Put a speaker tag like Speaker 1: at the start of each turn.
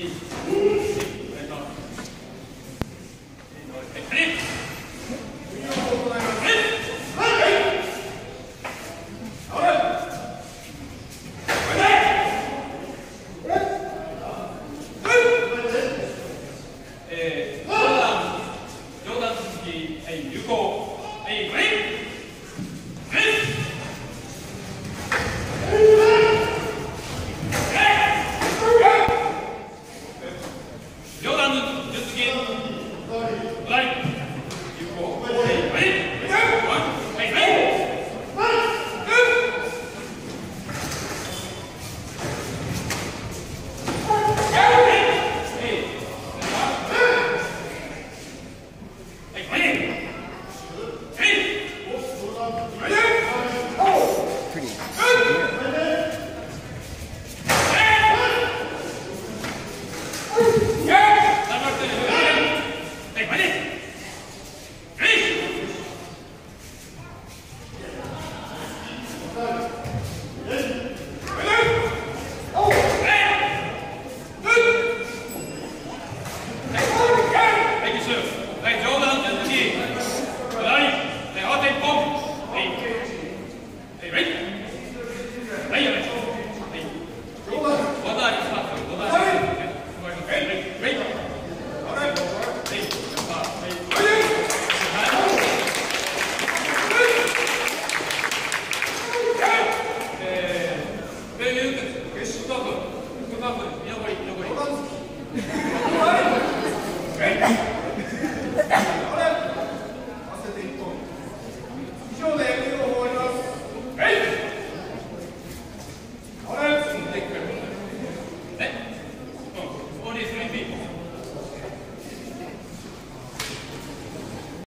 Speaker 1: Peace. 両断の術芸。はい。です。